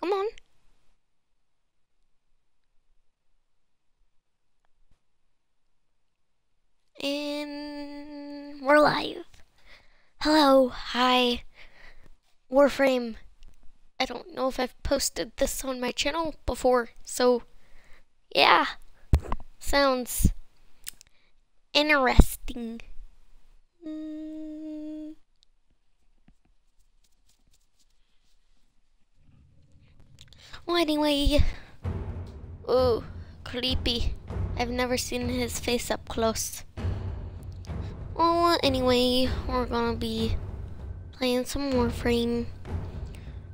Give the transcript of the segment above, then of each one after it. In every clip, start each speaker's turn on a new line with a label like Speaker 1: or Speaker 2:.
Speaker 1: Come on. And we're live. Hello, hi. Warframe. I don't know if I've posted this on my channel before, so yeah. Sounds interesting. Mm. Well, anyway. Oh, creepy. I've never seen his face up close. Well, anyway, we're gonna be playing some Warframe.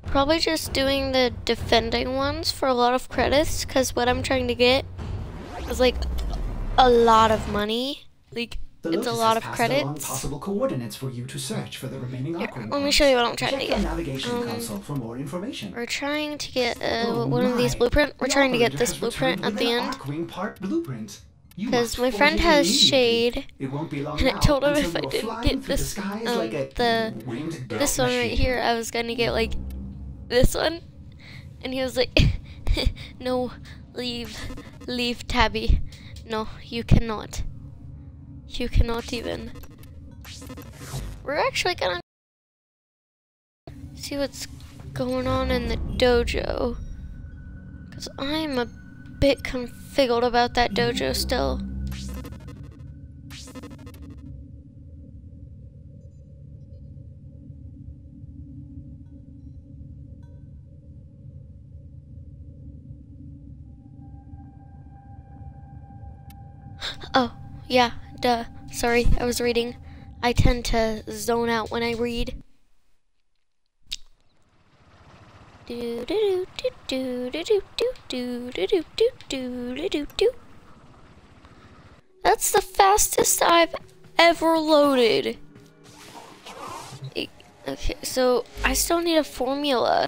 Speaker 1: Probably just doing the defending ones for a lot of credits, because what I'm trying to get is like a lot of money. Like,
Speaker 2: The
Speaker 1: it's a lot of credits.
Speaker 2: possible coordinates for you to search for the remaining
Speaker 1: Here, let me show you what I'm trying
Speaker 2: Check
Speaker 1: to get.
Speaker 2: navigation
Speaker 1: Um,
Speaker 2: console for more information.
Speaker 1: We're trying to get uh,
Speaker 2: Oh
Speaker 1: one of these blueprint. We're
Speaker 2: The
Speaker 1: trying to get this blueprint at the end.
Speaker 2: Archwing part blueprint.
Speaker 1: Because my friend has shade.
Speaker 2: It won't be long
Speaker 1: And I told him if I didn't get this, um,
Speaker 2: like
Speaker 1: the- This one right here, I was gonna get like this one. And he was like, no, leave, leave Tabby. No, you cannot. You cannot even. We're actually gonna see what's going on in the dojo. Because I'm a bit configured about that dojo still. Oh, yeah, duh. Sorry, I was reading. I tend to zone out when I read. Do do do do do do do do do do do do do do. That's the fastest I've ever loaded. Okay, so I still need a formula,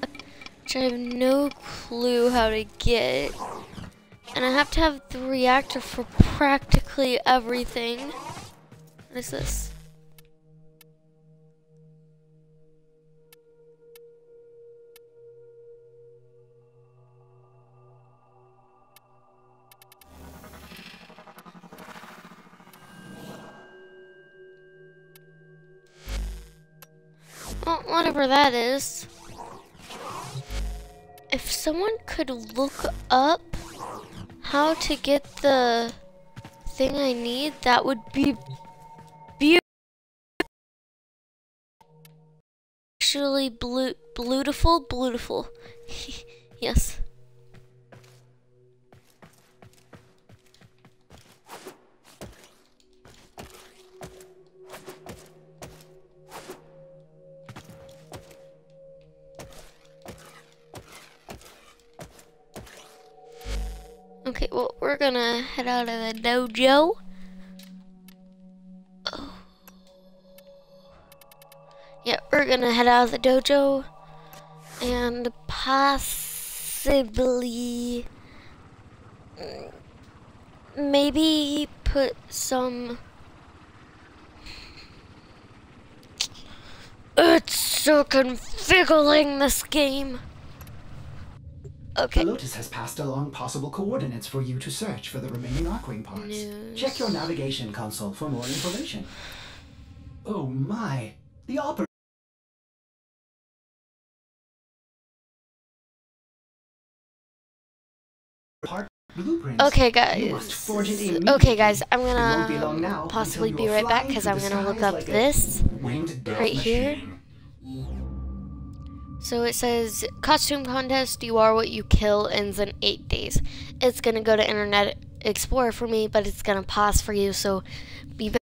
Speaker 1: which I have no clue how to get. And I have to have the reactor for practically everything. What is this? Well, whatever that is. If someone could look up how to get the thing I need, that would be beautiful. Actually, blue, beautiful, beautiful. yes. Out of the dojo. Oh. Yeah, we're gonna head out of the dojo and possibly maybe put some. It's so configuring this game. Okay.
Speaker 2: The Lotus has passed along possible coordinates for you to search for the remaining Archwing parts.
Speaker 1: News.
Speaker 2: Check your navigation console for more information. Oh my! The operator.
Speaker 1: Okay, guys. Okay, guys, I'm
Speaker 2: It won't be long
Speaker 1: gonna possibly be right back because I'm gonna look up this. right here. So it says costume contest. You are what you kill ends in eight days. It's gonna go to Internet Explorer for me, but it's gonna pause for you. So be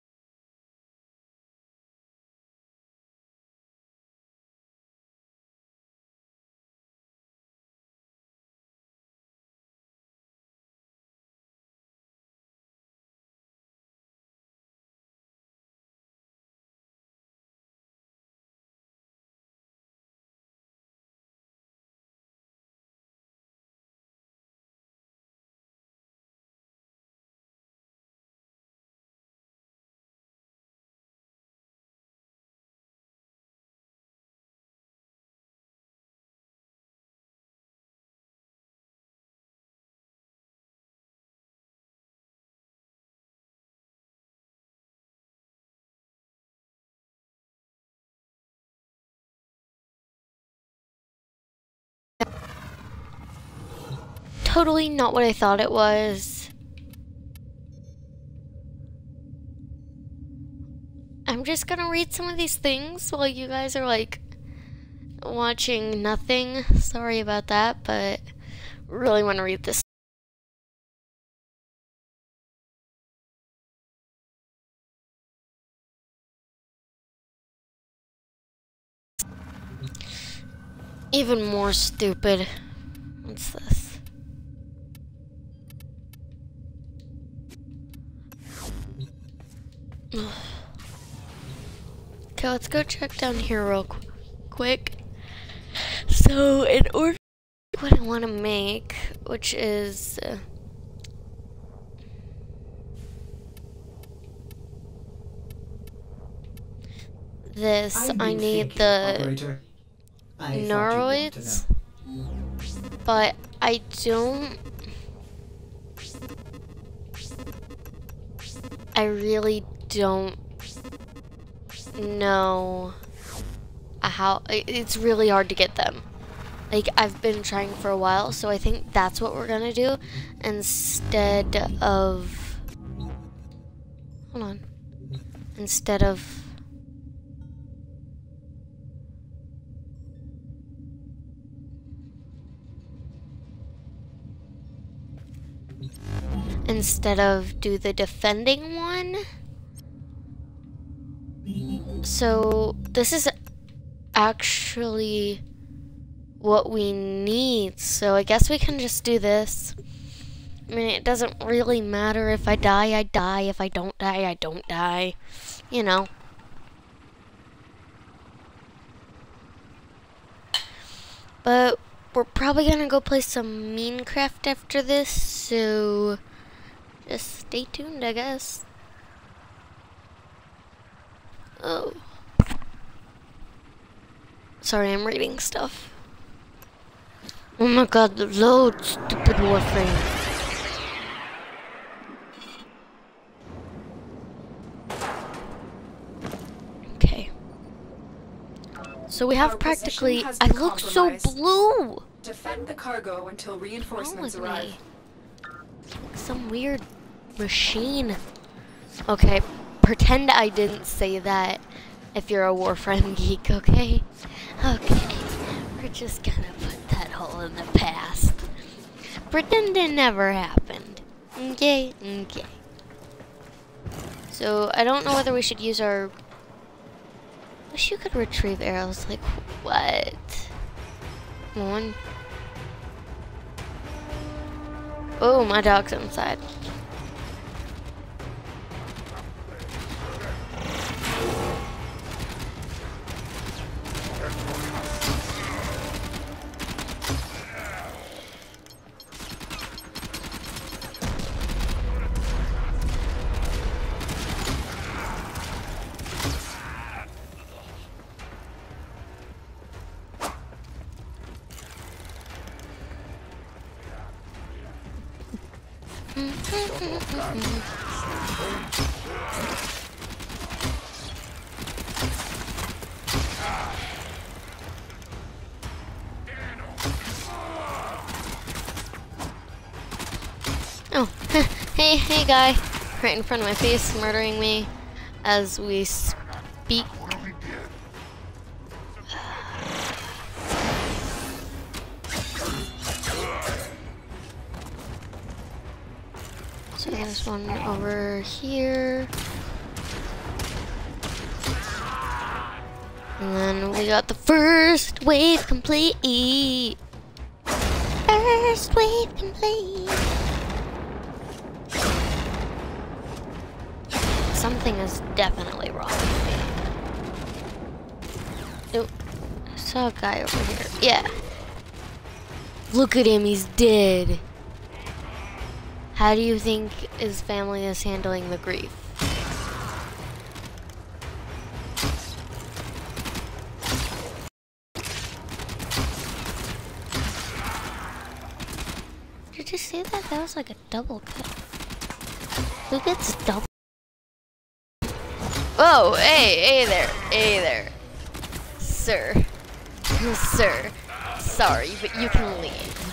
Speaker 1: totally not what I thought it was. I'm just gonna read some of these things while you guys are like watching nothing. Sorry about that, but really want to read this. Even more stupid. What's this? Okay, let's go check down here real qu quick. So, in order what I want to make, which is uh, this, I need the
Speaker 2: operator. I thought you'd want to Neurodes,
Speaker 1: but I don't. I really don't know how. It's really hard to get them. Like, I've been trying for a while, so I think that's what we're gonna do instead of. Hold on. Instead of. instead of do the defending one. So this is actually what we need. So I guess we can just do this. I mean, it doesn't really matter if I die, I die. If I don't die, I don't die. You know. But we're probably gonna go play some Minecraft after this, so just stay tuned, I guess. Oh. Sorry, I'm reading stuff. Oh my god, the load, stupid warframe. Okay. So we have
Speaker 3: Our
Speaker 1: practically. I look so blue.
Speaker 3: Defend the cargo until reinforcements arrive.
Speaker 1: me? Some weird machine. Okay, pretend I didn't say that if you're a Warframe geek, okay? Okay, we're just gonna put that hole in the past. Pretend it never happened. Okay, okay. So, I don't know whether we should use our... Wish you could retrieve arrows, like, what? Come on. Oh, my dog's inside. Oh, hey, hey, guy. Right in front of my face, murdering me as we So there's one over here. And then we got the first wave complete. First wave complete. Something is definitely wrong. Nope. Oh, I saw a guy over here. Yeah. Look at him, he's dead. How do you think his family is handling the grief? Did you see that? That was like a double cut. Who gets double? Oh, hey, hey there, hey there. Sir. Sir. Sorry, but you can leave.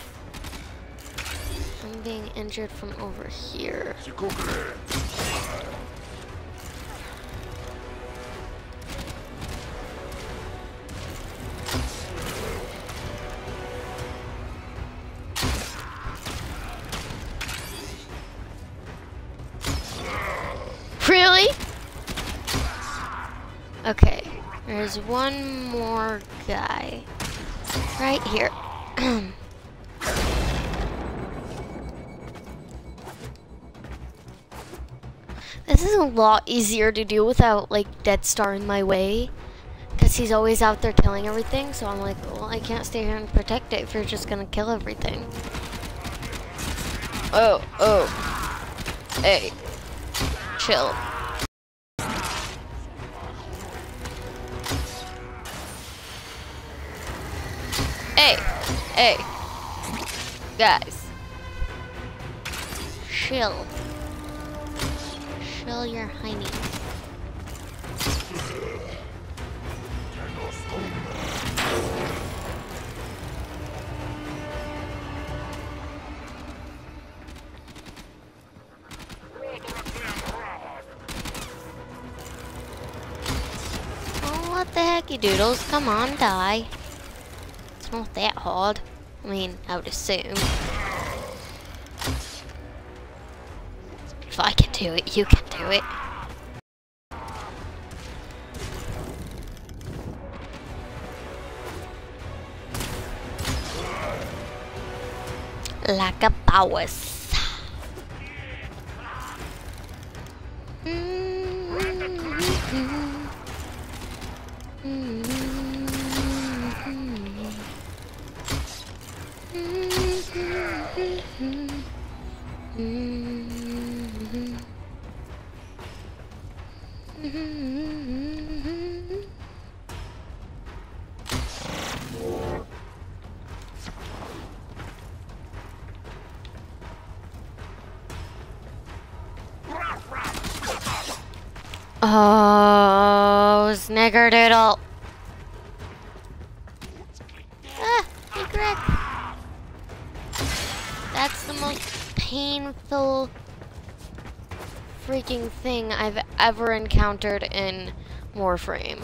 Speaker 1: Being injured from over here. Really? Okay, there's one more guy right here. this is a lot easier to do without like Dead Star in my way. Because he's always out there killing everything, so I'm like, well, I can't stay here and protect it if you're just gonna kill everything. Oh, oh. Hey. Chill. Hey, hey, guys, chill, chill your hiney. Oh, what the hecky doodles? Come on, die. It's not that hard. I mean, I would assume. If I can do it, you can do it. Like a powers. Oh, snickerdoodle. Ah. That's the most painful freaking thing I've ever encountered in Warframe.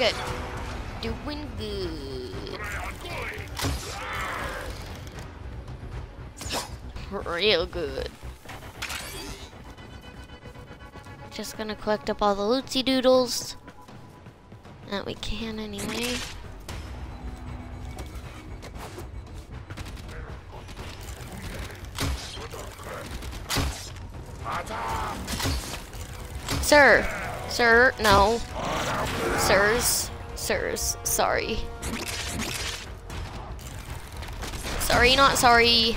Speaker 1: Good. Doing good. Real good. Just gonna collect up all the lootsy doodles. That we can anyway. Sir, sir, no. Sirs, sirs, sorry. Sorry, not sorry.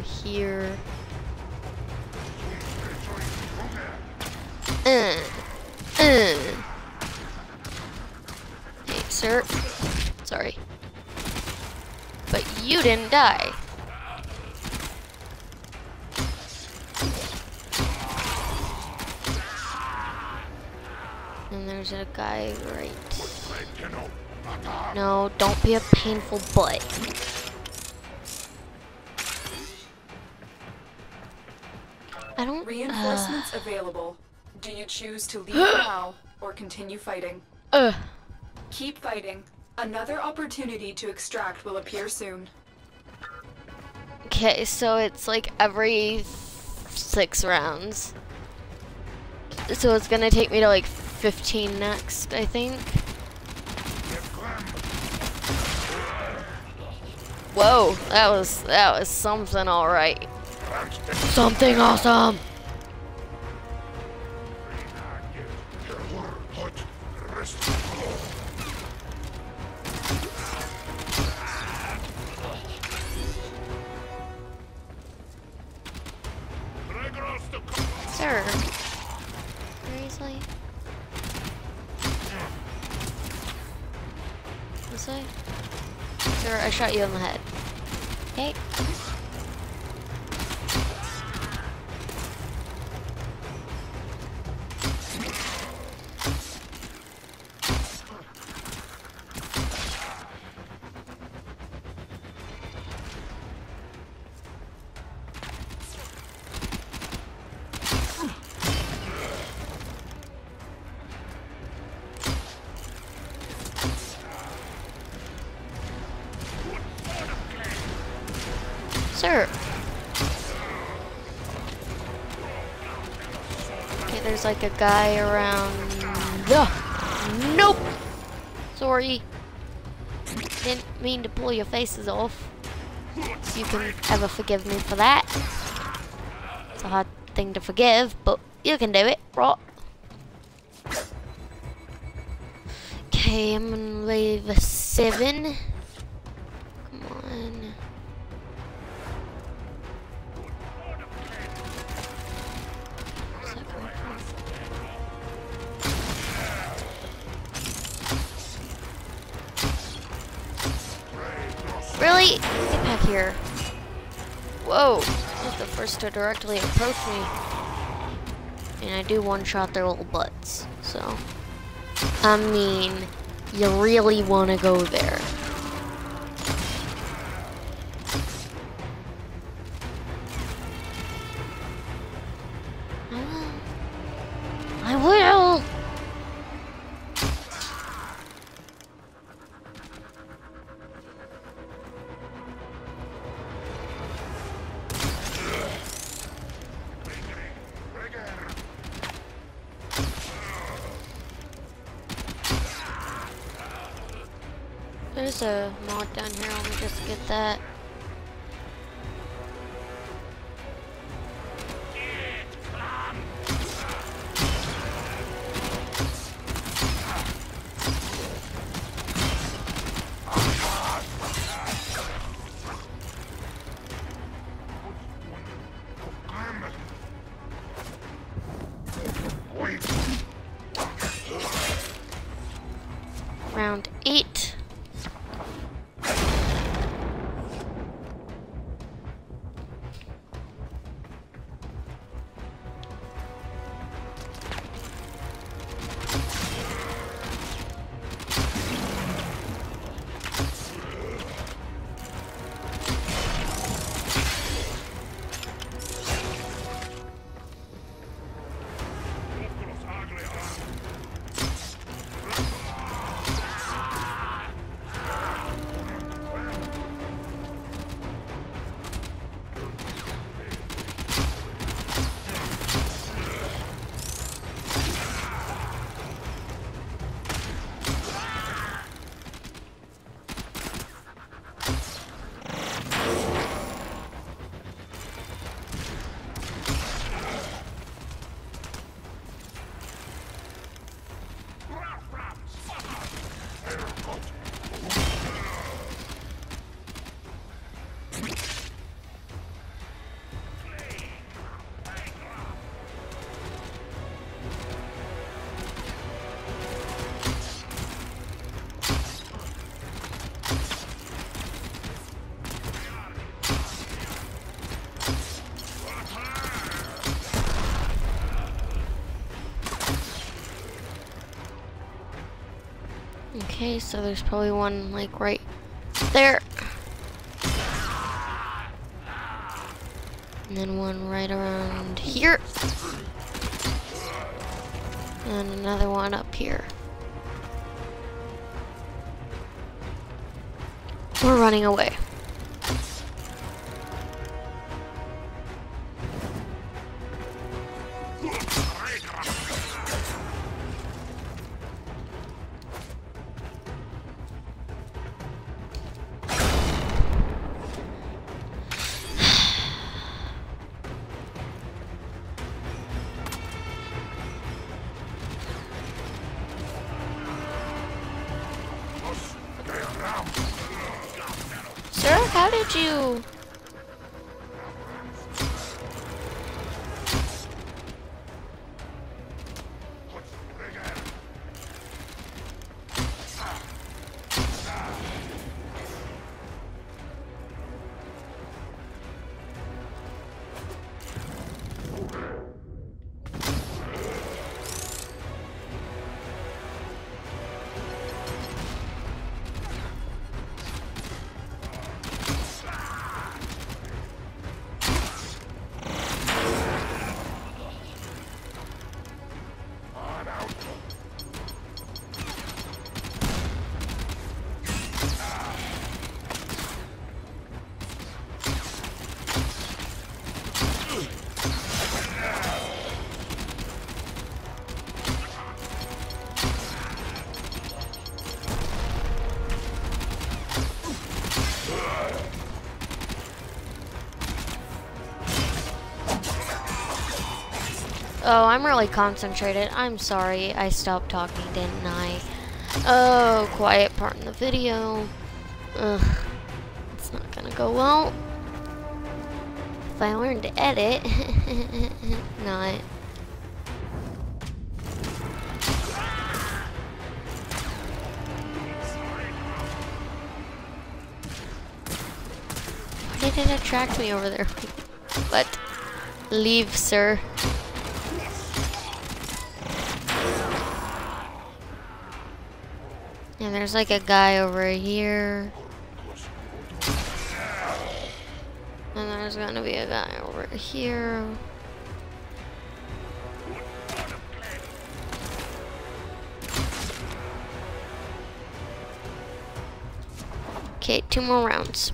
Speaker 1: Here. Uh, uh. Hey, sir. Sorry. But you didn't die. And there's a guy right. No, don't be a painful butt.
Speaker 3: Reinforcements available. Do you choose to leave now or continue fighting?
Speaker 1: Uh,
Speaker 3: Keep fighting. Another opportunity to extract will appear soon.
Speaker 1: okay, so it's like every six rounds. So it's gonna take me to like 15 next, I think. Whoa, that was that was something alright. Something awesome. Sir. Okay, there's like a guy around. Ugh. Nope. Sorry. Didn't mean to pull your faces off. You can ever forgive me for that. It's a hard thing to forgive, but you can do it, right? Okay, I'm gonna leave a seven. To directly approach me. And I do one-shot their little butts, so. I mean, you really want to go there. A mod down here. Let me just get that. Air Hunt. Okay, so there's probably one like right there. And then one right around here. And another one up here. We're running away. You. I'm really concentrated. I'm sorry. I stopped talking, didn't I? Oh, quiet part in the video. Ugh. It's not gonna go well. If I learn to edit. not. Why did it attract me over there? What? Leave, sir. And there's like a guy over here. And there's gonna be a guy over here. Okay, two more rounds.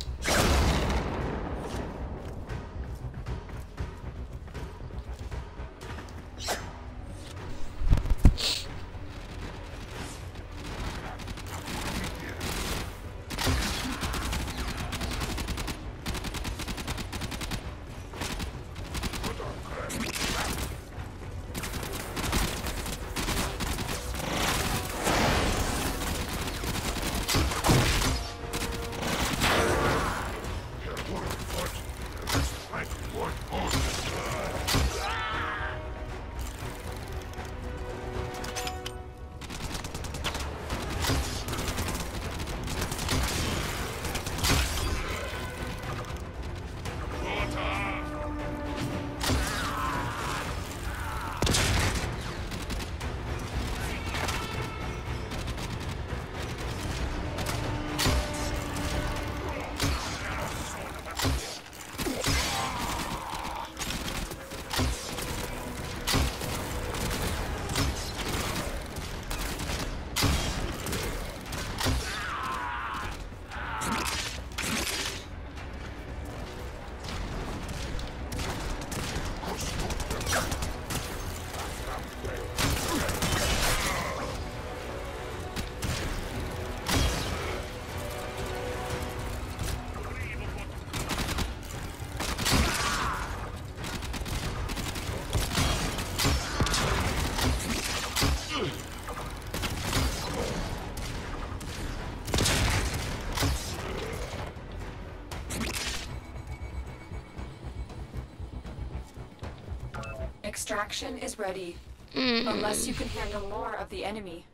Speaker 3: Extraction is ready,
Speaker 1: Mm.
Speaker 3: unless you can handle more of the enemy.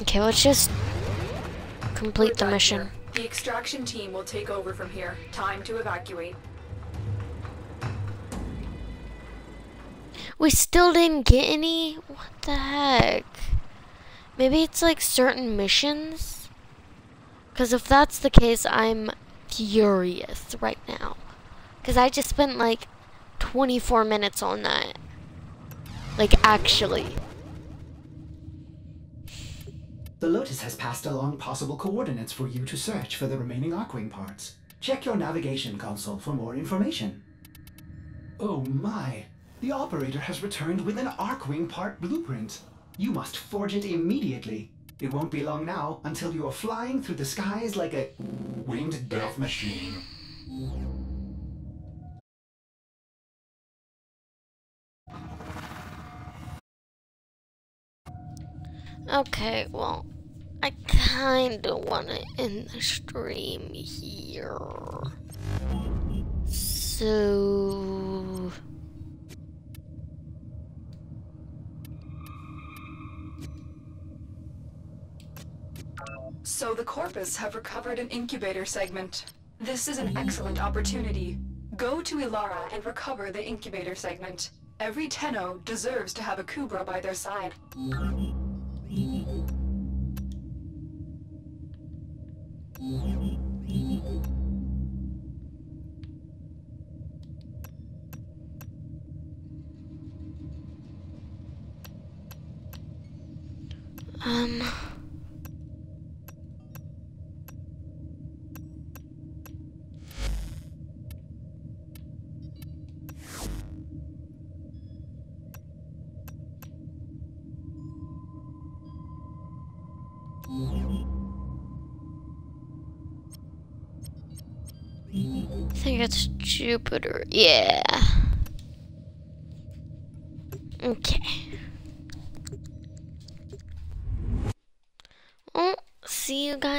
Speaker 1: Okay, let's just complete the mission.
Speaker 3: here. The extraction team will take over from here. Time to evacuate.
Speaker 1: We still didn't get any? What the heck? Maybe it's like certain missions? Because if that's the case, I'm furious right now. Because I just spent like 24 minutes on that. Like, actually.
Speaker 2: The Lotus has passed along possible coordinates for you to search for the remaining Archwing parts. Check your navigation console for more information. Oh my! The operator has returned with an Archwing part blueprint. You must forge it immediately. It won't be long now until you are flying through the skies like a winged death machine.
Speaker 1: Okay, well, I kinda wanna end the stream here. So
Speaker 3: So the Corpus have recovered an incubator segment. This is an excellent opportunity. Go to Ilara and recover the incubator segment. Every Tenno deserves to have a Kubrow by their side.
Speaker 1: Um it's Jupiter. Yeah. Okay. Well, see you guys.